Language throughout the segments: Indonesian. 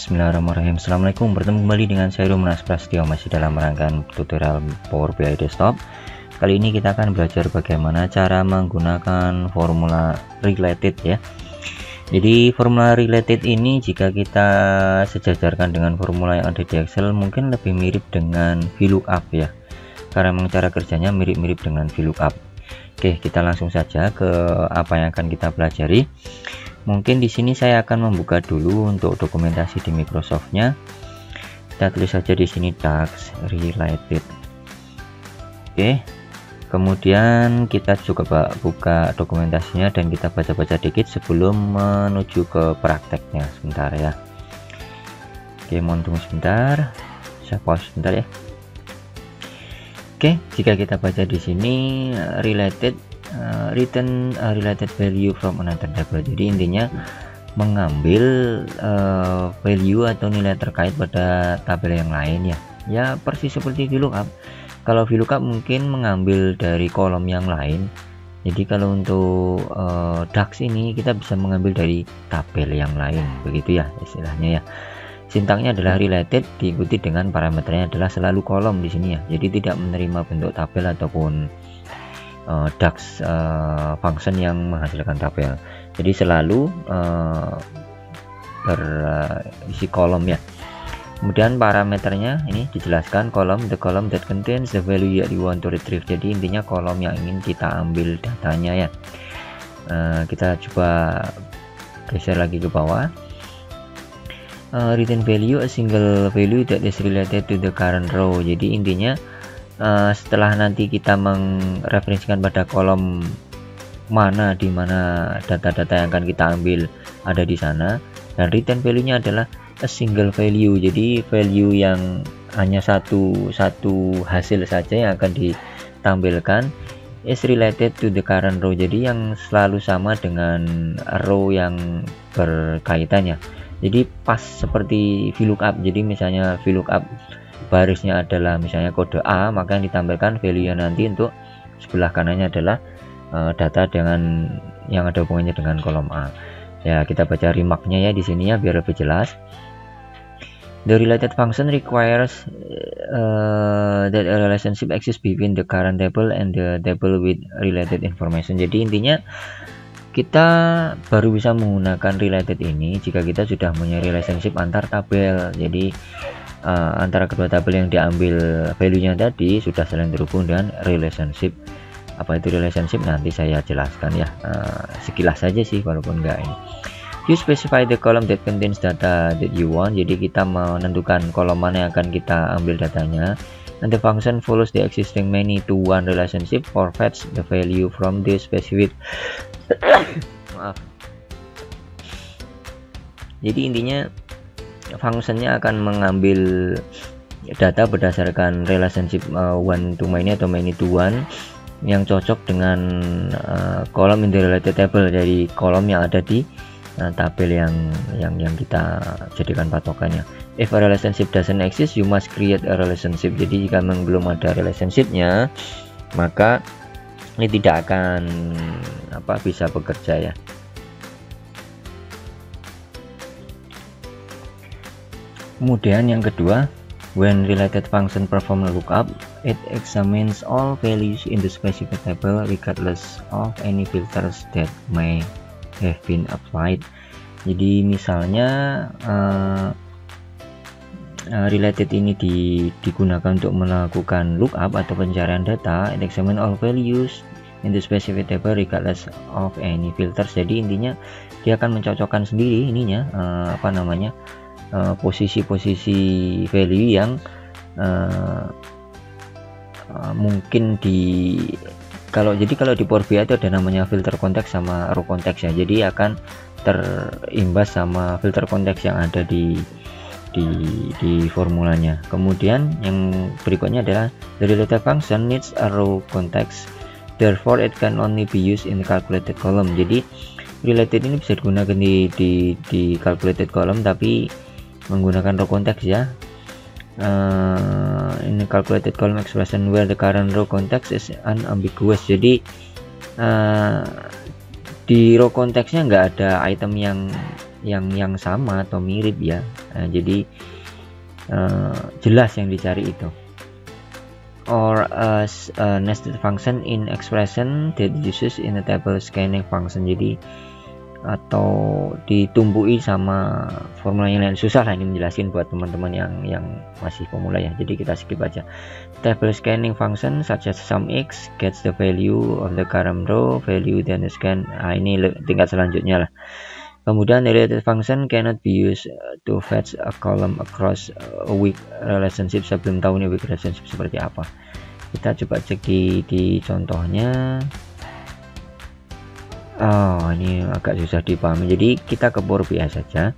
Bismillahirrahmanirrahim. Assalamualaikum. Bertemu kembali dengan saya Rumenas Prastio masih dalam rangkaian tutorial Power BI Desktop. Kali ini kita akan belajar bagaimana cara menggunakan formula related ya jadi formula related ini jika kita sejajarkan dengan formula yang ada di Excel mungkin lebih mirip dengan VLOOKUP ya. Karena memang cara kerjanya mirip-mirip dengan VLOOKUP. Oke kita langsung saja ke apa yang akan kita pelajari. Mungkin di sini saya akan membuka dulu untuk dokumentasi di Microsoftnya. Kita tulis saja di sini tax related. Oke kemudian kita juga buka dokumentasinya dan kita baca-baca dikit sebelum menuju ke prakteknya. Sebentar ya. Oke mohon tunggu sebentar. Saya pause sebentar ya. Oke jika kita baca di sini related uh, return uh, related value from another table jadi intinya mengambil uh, value atau nilai terkait pada tabel yang lain ya. Ya persis seperti VLOOKUP kalau VLOOKUP mungkin mengambil dari kolom yang lain. Jadi kalau untuk uh, DAX ini kita bisa mengambil dari tabel yang lain. Begitu ya istilahnya ya. Sintaknya adalah related diikuti dengan parameternya adalah selalu kolom di sini ya. Jadi tidak menerima bentuk tabel ataupun uh, DAX uh, function yang menghasilkan tabel. Jadi selalu uh, berisi uh, kolom ya kemudian parameternya ini dijelaskan kolom the column that contains the value that you want to retrieve. Jadi intinya kolom yang ingin kita ambil datanya ya. Uh, kita coba geser lagi ke bawah. Uh, return value a single value that is related to the current row. Jadi intinya uh, setelah nanti kita mereferensikan pada kolom mana di mana data-data yang akan kita ambil ada di sana dan return value-nya adalah a single value. Jadi value yang hanya satu satu hasil saja yang akan ditampilkan is related to the current row. Jadi yang selalu sama dengan row yang berkaitannya. Jadi pas seperti VLOOKUP. Jadi misalnya VLOOKUP barisnya adalah misalnya kode A maka yang ditampilkan value yang nanti untuk sebelah kanannya adalah uh, data dengan yang ada hubungannya dengan kolom A. Ya kita baca remarknya ya di sini ya biar lebih jelas The related function requires uh, that a relationship exists between the current table and the table with related information. Jadi intinya kita baru bisa menggunakan related ini jika kita sudah punya relationship antar tabel. Jadi uh, antara kedua tabel yang diambil value-nya tadi sudah saling terhubung dengan relationship apa itu relationship nanti saya jelaskan ya uh, sekilas saja sih walaupun enggak ini you specify the column that contains data that you want. Jadi kita menentukan kolom mana yang akan kita ambil datanya. And the function follows the existing many to one relationship or fetch the value from the specific. Maaf. Jadi intinya fungsinya akan mengambil data berdasarkan relationship uh, one to many atau many to one yang cocok dengan uh, kolom in the related table. Jadi kolom yang ada di uh, tabel yang yang yang kita jadikan patokannya if a relationship doesn't exist you must create a relationship. Jadi jika memang belum ada relationshipnya maka ini tidak akan apa bisa bekerja ya. Kemudian yang kedua when related function perform lookup it examines all values in the specific table regardless of any filters that may have been applied. Jadi misalnya uh, uh, related ini di, digunakan untuk melakukan lookup atau pencarian data it examine all values in the specific table regardless of any filters. Jadi intinya dia akan mencocokkan sendiri ininya uh, apa namanya posisi-posisi uh, value yang uh, uh, mungkin di kalau jadi kalau di Power BI itu ada namanya filter konteks sama row konteks ya. Jadi akan terimbas sama filter konteks yang ada di di di formulanya. Kemudian yang berikutnya adalah the related function needs a row context. Therefore it can only be used in calculated column. Jadi related ini bisa digunakan di di, di calculated column tapi menggunakan row context ya uh, ini calculated column expression where the current row context is unambiguous. Jadi uh, di row konteksnya nggak ada item yang yang yang sama atau mirip ya. Uh, jadi uh, jelas yang dicari itu. Or a, a nested function in expression that uses in a table scanning function. Jadi atau ditumbuhi sama formula yang lain. Susah lah ini menjelaskan buat teman-teman yang yang masih pemula ya. Jadi kita skip aja. Table scanning function such as sum x gets the value of the current row value then scan. Nah ini tingkat selanjutnya lah. Kemudian related function cannot be used to fetch a column across a weak relationship saya belum tahu nih weak relationship seperti apa. Kita coba cek di, di contohnya oh ini agak susah dipahami. Jadi kita ke Power BI saja.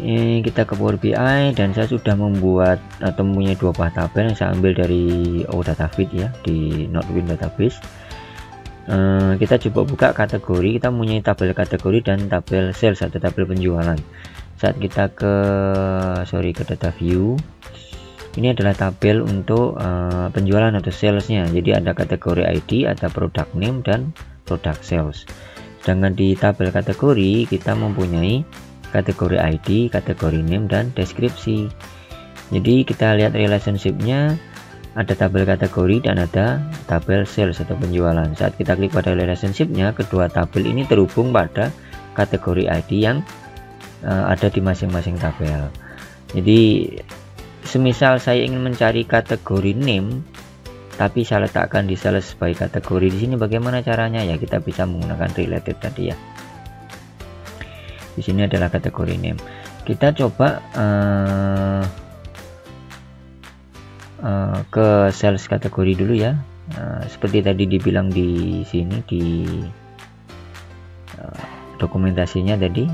Ini kita ke Power BI dan saya sudah membuat atau mempunyai dua buah tabel yang saya ambil dari OData Fit ya di Notewin Database. Uh, kita coba buka kategori. Kita mempunyai tabel kategori dan tabel sales atau tabel penjualan. Saat kita ke sorry ke data view ini adalah tabel untuk uh, penjualan atau salesnya. Jadi ada kategori ID ada product name dan product sales. Sedangkan di tabel kategori kita mempunyai kategori ID, kategori name, dan deskripsi. Jadi kita lihat relationshipnya. Ada tabel kategori dan ada tabel sales atau penjualan. Saat kita klik pada relationshipnya kedua tabel ini terhubung pada kategori ID yang uh, ada di masing-masing tabel. Jadi semisal saya ingin mencari kategori name tapi saya letakkan di sales sebagai kategori. Di sini bagaimana caranya? Ya kita bisa menggunakan related tadi ya. Di sini adalah kategori name. Kita coba uh, uh, ke sales kategori dulu ya. Uh, seperti tadi dibilang di sini di uh, dokumentasinya tadi.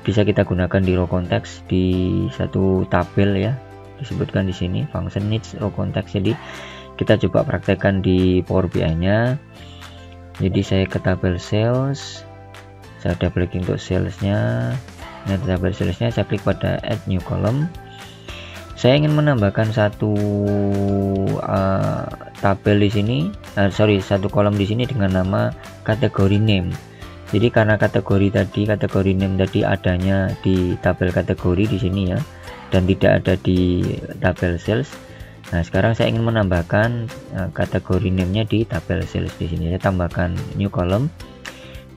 Bisa kita gunakan di row context di satu tabel ya. Disebutkan di sini function needs row context jadi kita coba praktekkan di Power BI nya. Jadi saya ke tabel sales. Saya double klik untuk salesnya. Nah tabel salesnya saya klik pada add new column. Saya ingin menambahkan satu uh, tabel di sini uh, sorry satu kolom di sini dengan nama kategori name. Jadi karena kategori tadi kategori name tadi adanya di tabel kategori di sini ya dan tidak ada di tabel sales Nah, sekarang saya ingin menambahkan uh, kategori name-nya di tabel sales di sini. Saya tambahkan new column.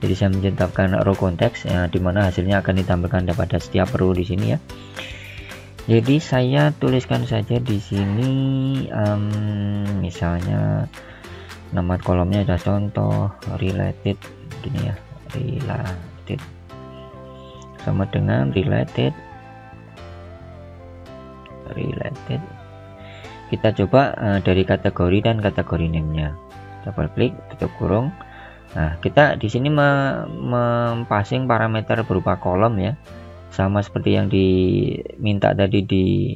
Jadi saya menciptakan row context ya, di mana hasilnya akan ditampilkan pada setiap row di sini ya. Jadi saya tuliskan saja di sini um, misalnya nama kolomnya ada contoh related gini ya related sama dengan related related kita coba uh, dari kategori dan kategori name-nya. Double klik tutup kurung. Nah kita di sini mempassing parameter berupa kolom ya. Sama seperti yang diminta tadi di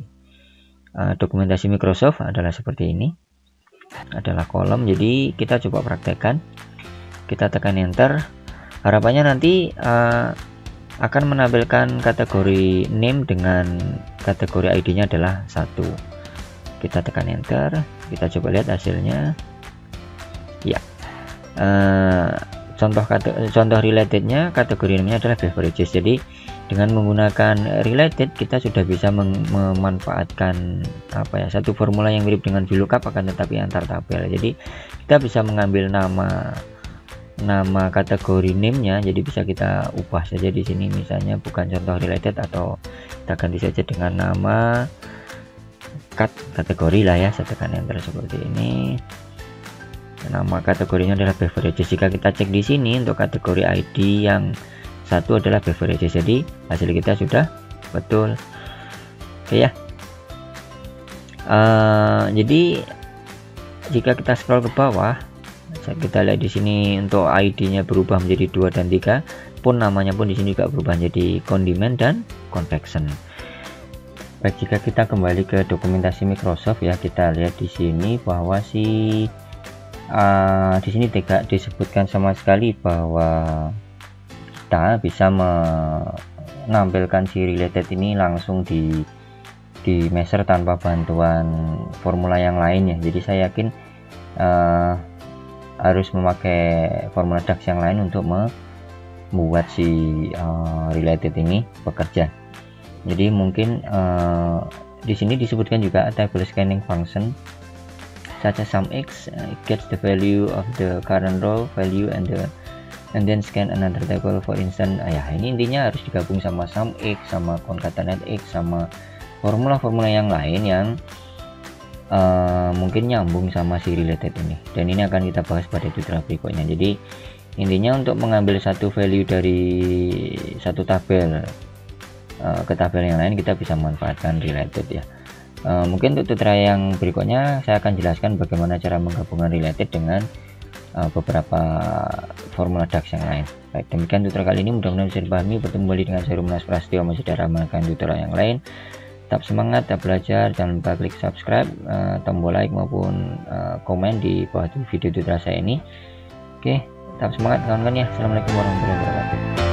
uh, dokumentasi Microsoft adalah seperti ini. Adalah kolom jadi kita coba praktekkan. Kita tekan enter. Harapannya nanti uh, akan menampilkan kategori name dengan kategori ID nya adalah satu kita tekan enter. Kita coba lihat hasilnya. Ya. Uh, contoh kata, contoh relatednya kategori namanya adalah beverages. Jadi dengan menggunakan related kita sudah bisa memanfaatkan apa ya satu formula yang mirip dengan VLOOKUP akan tetapi antar tabel. Jadi kita bisa mengambil nama nama kategori name-nya jadi bisa kita ubah saja di sini. Misalnya bukan contoh related atau kita ganti saja dengan nama cut kategori lah ya saya tekan enter seperti ini nama kategorinya adalah beverages jika kita cek di sini untuk kategori ID yang satu adalah beverages jadi hasil kita sudah betul. Oke ya. Uh, jadi jika kita scroll ke bawah kita lihat di sini untuk ID-nya berubah menjadi dua dan tiga pun namanya pun di sini juga berubah menjadi condiment dan convection Baik, jika kita kembali ke dokumentasi Microsoft ya, kita lihat di sini bahwa si uh, di sini tidak disebutkan sama sekali bahwa kita bisa me menampilkan si related ini langsung di di measure tanpa bantuan formula yang lain ya. Jadi saya yakin uh, harus memakai formula DAX yang lain untuk membuat si uh, related ini bekerja jadi mungkin uh, di sini disebutkan juga table scanning function. Such as sum x it gets the value of the current row value and the and then scan another table for instance. Ah, ya ini intinya harus digabung sama sum x sama concatenate x sama formula-formula yang lain yang uh, mungkin nyambung sama si related ini. Dan ini akan kita bahas pada tutorial berikutnya. Jadi intinya untuk mengambil satu value dari satu tabel uh, ke tabel yang lain kita bisa manfaatkan related ya. Uh, mungkin untuk tutorial yang berikutnya saya akan jelaskan bagaimana cara menggabungkan related dengan uh, beberapa formula DAX yang lain. Baik demikian tutorial kali ini. Mudah-mudahan bisa dipahami. Bertemu kembali dengan saya Rumenas Prastio masih darah melakukan tutorial yang lain. Tetap semangat tetap belajar. Jangan lupa klik subscribe uh, tombol like maupun uh, komen di bawah video tutorial saya ini. Oke tetap semangat kawan-kawan ya. Assalamualaikum warahmatullahi wabarakatuh